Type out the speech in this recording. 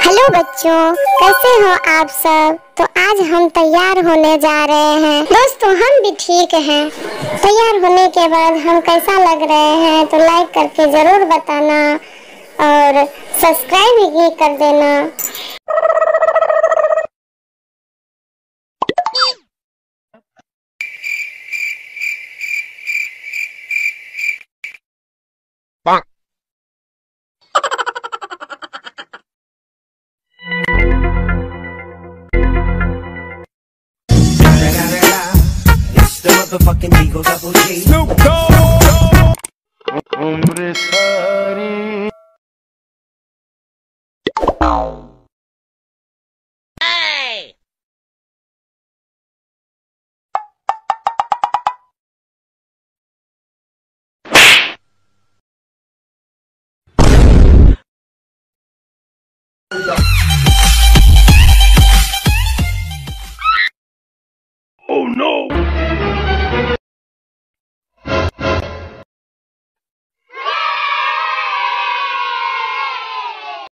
Hello बच्चों, कैसे हो आप सब? तो आज हम तैयार होने जा रहे हैं। दोस्तों, हम भी ठीक हैं। तैयार होने के बाद हम कैसा लग रहे हैं तो लाइक करके ज़रूर बताना और सब्सक्राइब भी कर देना। motherfucking Eagle Double G. Snoop Dogg. Hey! Oh no!